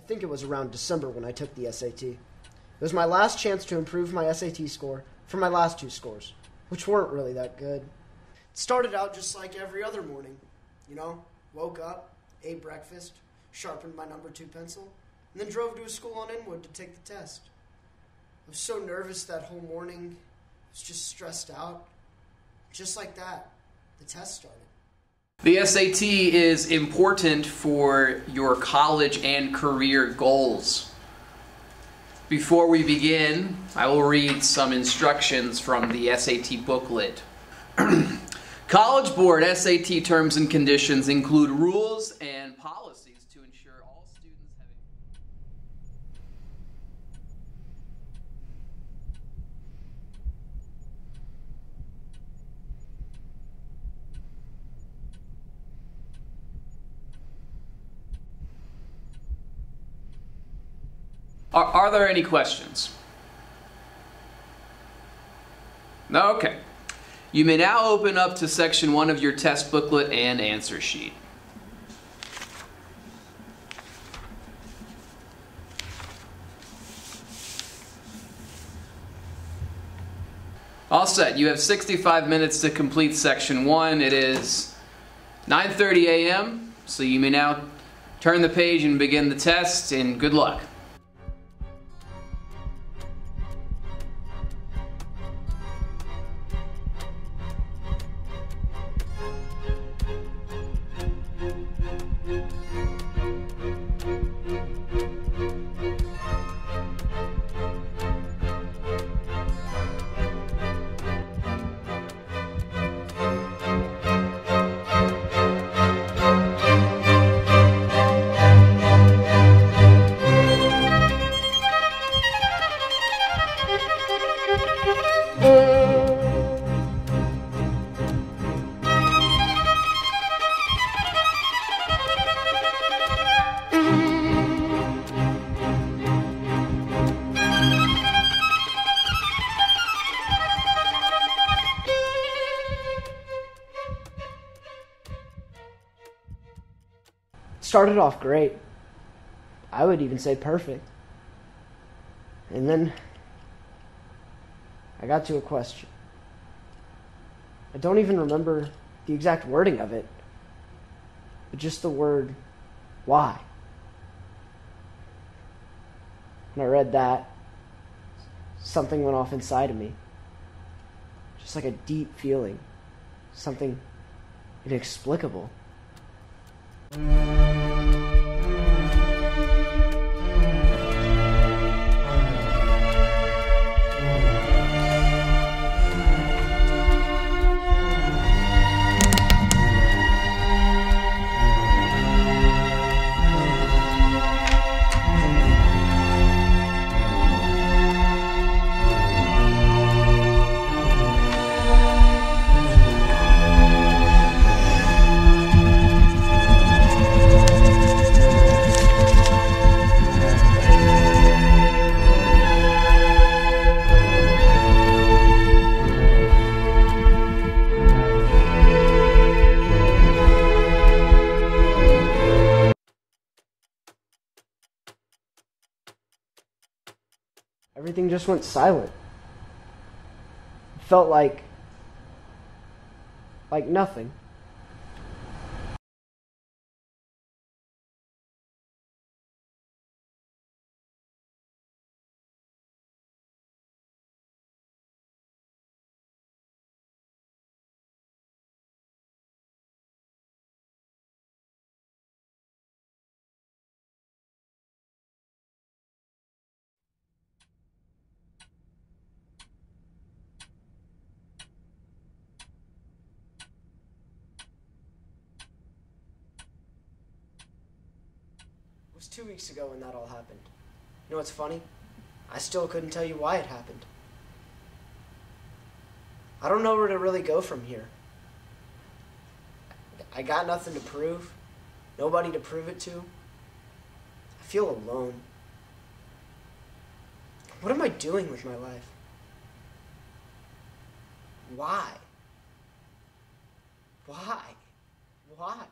think it was around December when I took the SAT. It was my last chance to improve my SAT score from my last two scores, which weren't really that good. It started out just like every other morning. You know, woke up, ate breakfast, sharpened my number two pencil, and then drove to a school on Inwood to take the test. I was so nervous that whole morning. I was just stressed out. Just like that, the test started. The SAT is important for your college and career goals. Before we begin, I will read some instructions from the SAT booklet. College Board SAT terms and conditions include rules and policies to ensure all students have Are, are there any questions? No? Okay. You may now open up to section one of your test booklet and answer sheet. All set. You have 65 minutes to complete section one. It is 9:30 a.m. So you may now turn the page and begin the test. And good luck. Started off great. I would even say perfect. And then I got to a question. I don't even remember the exact wording of it, but just the word why. When I read that, something went off inside of me. Just like a deep feeling, something inexplicable. Everything just went silent. It felt like like nothing. Was two weeks ago when that all happened. You know what's funny? I still couldn't tell you why it happened. I don't know where to really go from here. I got nothing to prove, nobody to prove it to. I feel alone. What am I doing with my life? Why? Why? Why?